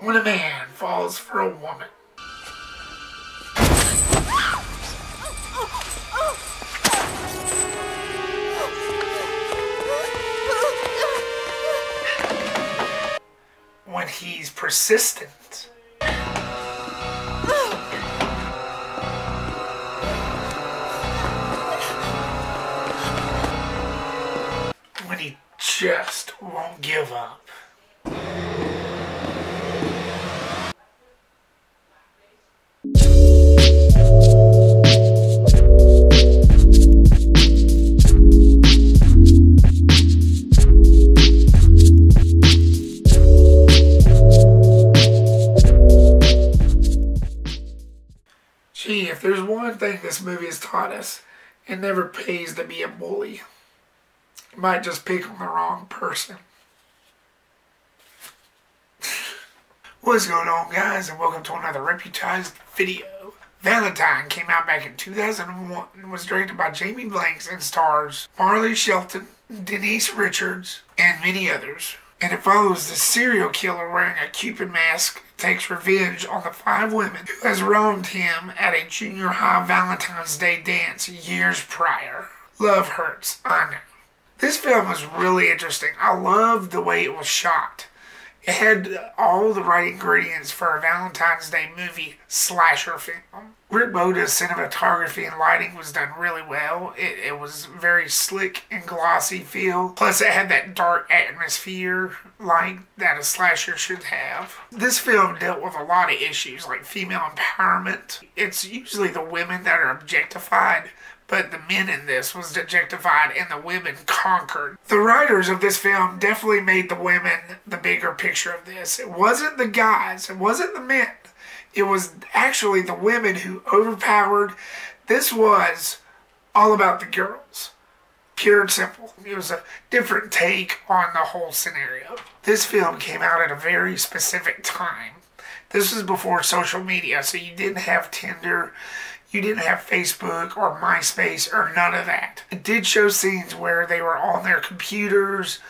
when a man falls for a woman. When he's persistent. Taught us, it never pays to be a bully. You might just pick on the wrong person. What's going on, guys, and welcome to another Reputized video. Valentine came out back in 2001 and was directed by Jamie Blanks and stars Marley Shelton, Denise Richards, and many others. And it follows the serial killer wearing a Cupid mask takes revenge on the five women who has wronged him at a junior high Valentine's Day dance years prior. Love hurts, I know. This film was really interesting. I love the way it was shot. It had all the right ingredients for a Valentine's Day movie slasher film. Rick Bota's cinematography and lighting was done really well. It, it was very slick and glossy feel. Plus, it had that dark atmosphere like that a slasher should have. This film dealt with a lot of issues like female empowerment. It's usually the women that are objectified but the men in this was objectified and the women conquered. The writers of this film definitely made the women the bigger picture of this. It wasn't the guys, it wasn't the men. It was actually the women who overpowered. This was all about the girls. Pure and simple. It was a different take on the whole scenario. This film came out at a very specific time. This was before social media, so you didn't have Tinder you didn't have Facebook or MySpace or none of that. It did show scenes where they were on their computers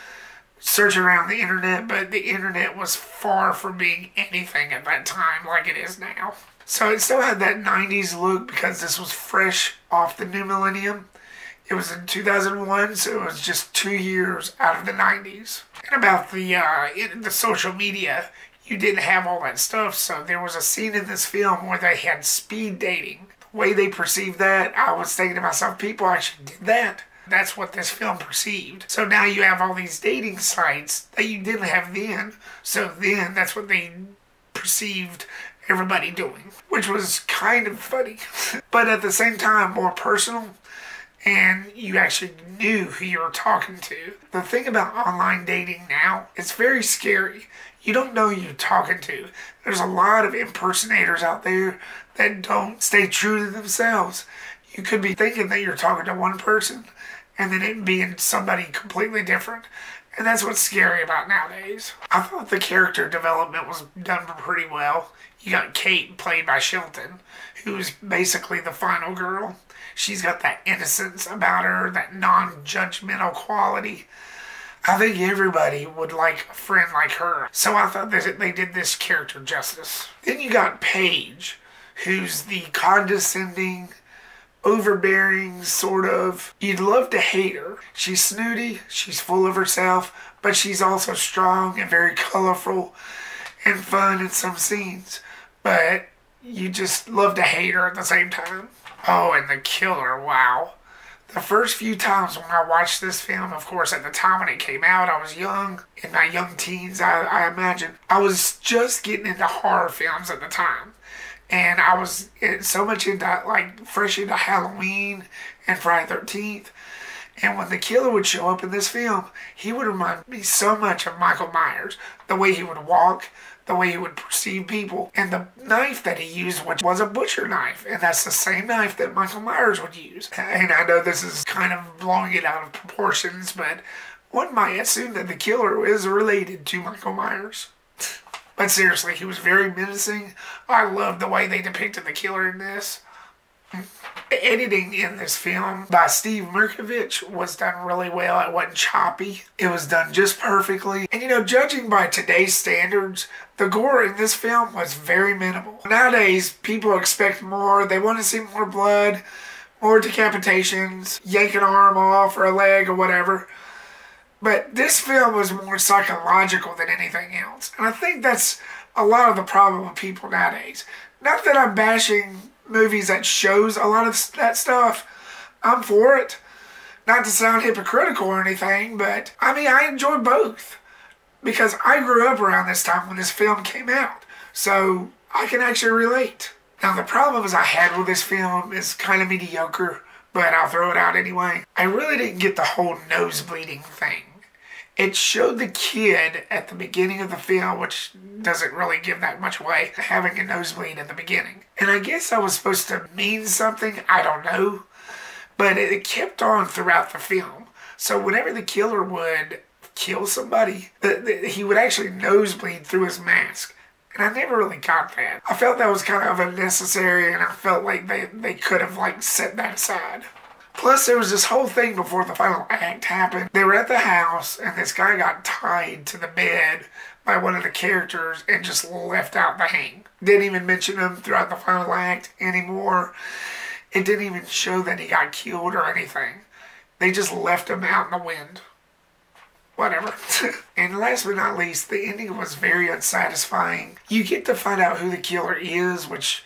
searching around the internet, but the internet was far from being anything at that time like it is now. So it still had that 90s look because this was fresh off the new millennium. It was in 2001, so it was just two years out of the 90s. And about the uh, the social media, you didn't have all that stuff. So there was a scene in this film where they had speed dating way they perceived that, I was thinking to myself, people actually did that. That's what this film perceived. So now you have all these dating sites that you didn't have then. So then that's what they perceived everybody doing, which was kind of funny. but at the same time, more personal and you actually knew who you were talking to. The thing about online dating now, it's very scary. You don't know who you're talking to. There's a lot of impersonators out there that don't stay true to themselves. You could be thinking that you're talking to one person and then it being somebody completely different. And that's what's scary about nowadays. I thought the character development was done pretty well. You got Kate, played by Shelton, who's basically the final girl. She's got that innocence about her, that non judgmental quality. I think everybody would like a friend like her. So I thought that they did this character justice. Then you got Paige, who's the condescending, overbearing sort of. You'd love to hate her. She's snooty, she's full of herself, but she's also strong and very colorful and fun in some scenes. But you just love to hate her at the same time. Oh, and the killer, wow. The first few times when I watched this film, of course, at the time when it came out, I was young, in my young teens, I, I imagine. I was just getting into horror films at the time. And I was eh, so much into, like, fresh into Halloween and Friday 13th. And when the killer would show up in this film, he would remind me so much of Michael Myers. The way he would walk, the way he would perceive people, and the knife that he used, which was a butcher knife. And that's the same knife that Michael Myers would use. And I know this is kind of blowing it out of proportions, but one might assume that the killer is related to Michael Myers. But seriously, he was very menacing. I love the way they depicted the killer in this. Editing in this film by Steve Mirkovich was done really well. It wasn't choppy. It was done just perfectly. And you know, judging by today's standards, the gore in this film was very minimal. Nowadays, people expect more. They want to see more blood, more decapitations, yank an arm off or a leg or whatever. But this film was more psychological than anything else. And I think that's a lot of the problem with people nowadays. Not that I'm bashing movies that shows a lot of that stuff, I'm for it. Not to sound hypocritical or anything, but I mean, I enjoy both because I grew up around this time when this film came out, so I can actually relate. Now, the problems I had with this film is kind of mediocre, but I'll throw it out anyway. I really didn't get the whole nose bleeding thing. It showed the kid at the beginning of the film, which doesn't really give that much away, having a nosebleed at the beginning. And I guess I was supposed to mean something, I don't know. But it kept on throughout the film. So whenever the killer would kill somebody, the, the, he would actually nosebleed through his mask. And I never really got that. I felt that was kind of unnecessary, and I felt like they, they could have like set that aside. Plus, there was this whole thing before the final act happened. They were at the house, and this guy got tied to the bed by one of the characters and just left out the hang. Didn't even mention him throughout the final act anymore. It didn't even show that he got killed or anything. They just left him out in the wind. Whatever. and last but not least, the ending was very unsatisfying. You get to find out who the killer is, which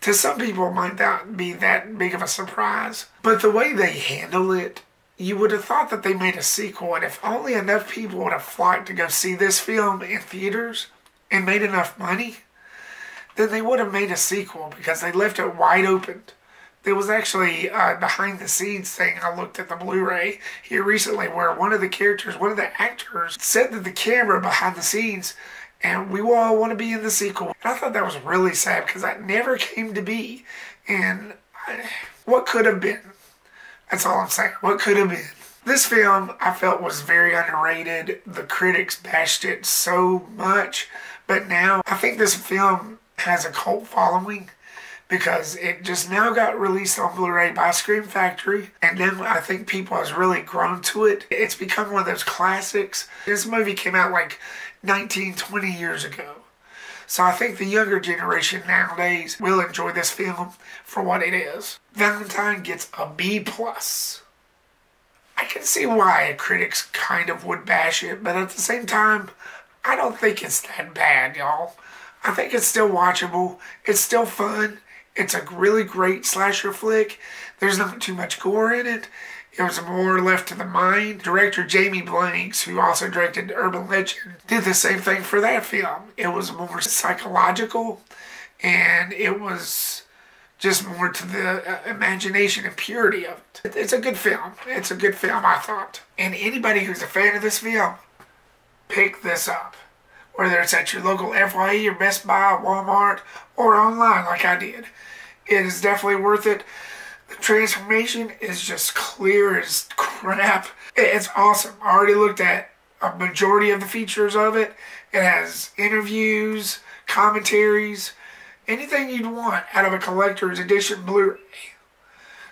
to some people might not be that big of a surprise. But the way they handle it, you would have thought that they made a sequel, and if only enough people would have flocked to go see this film in theaters and made enough money, then they would have made a sequel because they left it wide open. There was actually a behind the scenes thing. I looked at the Blu ray here recently where one of the characters, one of the actors, said that the camera behind the scenes and we all want to be in the sequel. And I thought that was really sad because that never came to be. And I, what could have been? That's all I'm saying. What could have been? This film I felt was very underrated. The critics bashed it so much, but now I think this film has a cult following because it just now got released on Blu-ray by Scream Factory, and then I think people has really grown to it. It's become one of those classics. This movie came out like 19, 20 years ago. So I think the younger generation nowadays will enjoy this film for what it is. Valentine gets a B plus. I can see why critics kind of would bash it, but at the same time, I don't think it's that bad, y'all. I think it's still watchable. It's still fun. It's a really great slasher flick. There's not too much gore in it. It was more left to the mind. Director Jamie Blanks, who also directed Urban Legend, did the same thing for that film. It was more psychological and it was just more to the uh, imagination and purity of it. It's a good film. It's a good film, I thought. And anybody who's a fan of this film, pick this up. Whether it's at your local FYE or Best Buy, Walmart, or online like I did. It is definitely worth it. The transformation is just clear as crap. It's awesome. I already looked at a majority of the features of it. It has interviews, commentaries, anything you'd want out of a collector's edition Blu-ray.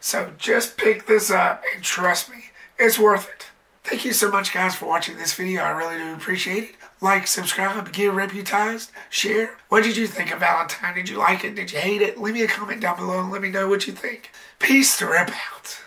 So just pick this up and trust me, it's worth it. Thank you so much guys for watching this video. I really do appreciate it. Like, subscribe, get reputized, share. What did you think of Valentine? Did you like it? Did you hate it? Leave me a comment down below and let me know what you think. Peace to rip out.